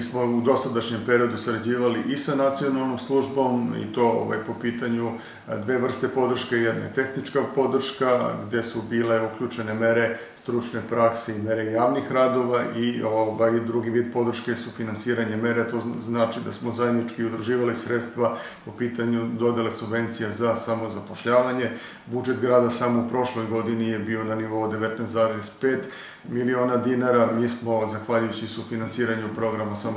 Smo u dosadašnjem periodu sarađivali i sa nacionalnom službom i to ovaj, po pitanju dve vrste podrške, jedna je tehnička podrška gde su bile uključene mere stručne prakse i mere javnih radova i ovaj, drugi vid podrške su finansiranje mere, to znači da smo zajednički udruživali sredstva po pitanju dodele subvencija za samozapošljavanje. Budžet grada samo u prošloj godini je bio na nivou 19,5 miliona dinara. Mi smo, zahvaljujući sufinansiranju programa samozapošljavanja,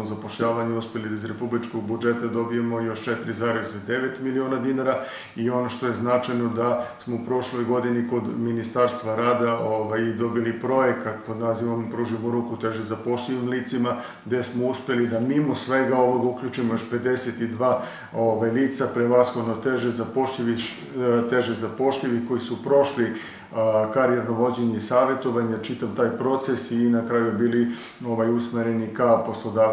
uspeli da iz republičkog budžeta dobijemo još 4,9 miliona dinara i ono što je značajno da smo u prošloj godini kod Ministarstva rada ovaj, dobili projekat pod nazivom Pružimo ruku teže zapošljivim licima, gde smo uspeli da mimo svega ovoga uključimo još 52 ovaj, lica prevashodno teže zapošljivi, teže zapošljivi koji su prošli karijerno vođenje i savjetovanje, čitav taj proces i na kraju bili ovaj, usmereni ka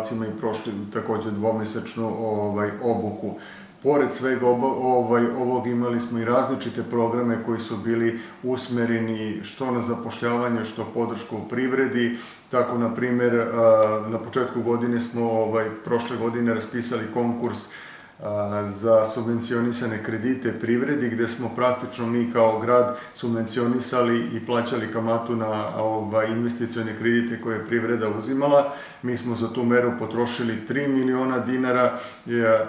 poslodavcima i prošli takođe dvomesečnu ovaj, obuku. Pored svega ovaj, ovog imali smo i različite programe koji su bili usmereni što na zapošljavanje, što podršku u privredi. Tako, na primer, na početku godine smo ovaj, prošle godine raspisali konkurs za subvencionisane kredite privredi, gde smo praktično mi kao grad subvencionisali i plaćali kamatu na ovaj, investicione kredite koje je privreda uzimala. Mi smo za tu meru potrošili 3 miliona dinara,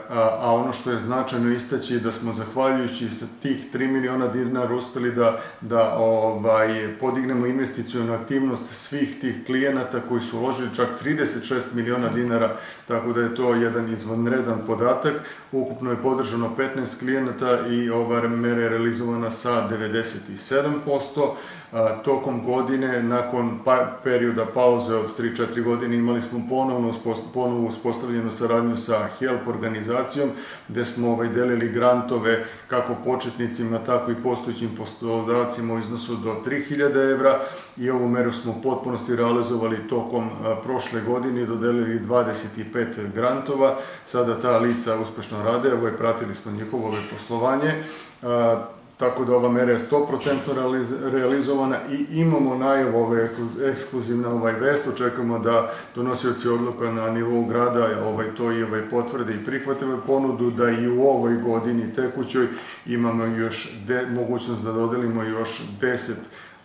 a ono što je značajno istaći je da smo zahvaljujući sa tih 3 miliona dinara uspeli da, da ovaj, podignemo investicijonu aktivnost svih tih klijenata koji su uložili čak 36 miliona dinara, tako da je to jedan izvanredan podatak Ukupno je podržano 15 klijenata i ova mera je realizovana sa 97%. Tokom godine, nakon pa, perioda pauze od 3-4 godine, imali smo ponovno ponovo uspostavljenu saradnju sa HELP organizacijom, gde smo ovaj, delili grantove kako početnicima, tako i postojićim poslodavcima u iznosu do 3000 evra i ovu meru smo u potpunosti realizovali tokom prošle godine i dodelili 25 grantova. Sada ta lica uspešno rade, ovaj, pratili smo njihovo ovaj, poslovanje tako da ova mera je 100% realizovana i imamo najavu ove ekskluzivne ovaj vest, očekujemo da donosioci odluka na nivou grada ovaj, to i ovaj, potvrde i prihvate ponudu, da i u ovoj godini tekućoj imamo još de, mogućnost da dodelimo još 10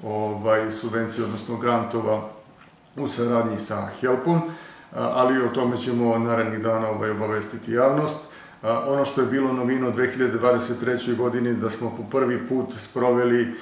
ovaj, subvencija, odnosno grantova u saradnji sa Helpom, ali o tome ćemo narednih dana ovaj, obavestiti javnost. Ono što je bilo novino 2023. godini da smo po prvi put sproveli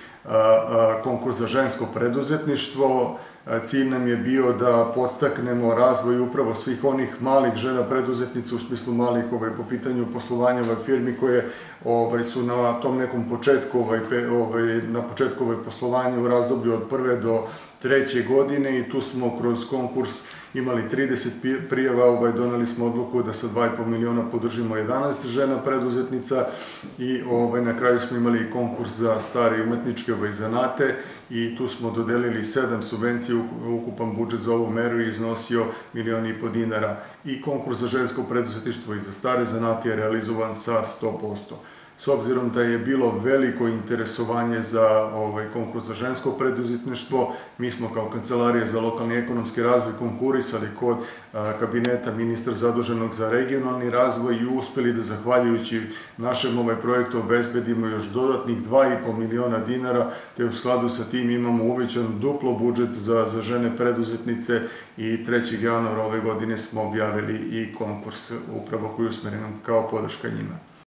konkurs za žensko preduzetništvo. Cilj nam je bio da podstaknemo razvoj upravo svih onih malih žena preduzetnica u smislu malih ovaj, po pitanju poslovanja ovaj, firmi koje ovaj, su na tom nekom početku, ovaj, ovaj, na početku ovaj, poslovanja u razdoblju od prve do treće godine i tu smo kroz konkurs imali 30 prijava, ovaj, donali smo odluku da sa 2,5 miliona podržimo 11 žena preduzetnica i ovaj, na kraju smo imali konkurs za stare umetničke ovaj, zanate i tu smo dodelili 7 subvencija, ukupan budžet za ovu meru je iznosio milioni i po dinara i konkurs za žensko preduzetništvo i za stare zanate je realizovan sa 100% s obzirom da je bilo veliko interesovanje za ovaj konkurs za žensko preduzetništvo, mi smo kao Kancelarija za lokalni ekonomski razvoj konkurisali kod kabineta ministra zaduženog za regionalni razvoj i uspeli da zahvaljujući našem ovaj projektu obezbedimo još dodatnih 2,5 miliona dinara, te u skladu sa tim imamo uvećan duplo budžet za, za žene preduzetnice i 3. januara ove godine smo objavili i konkurs upravo koji je usmeren kao podrška njima.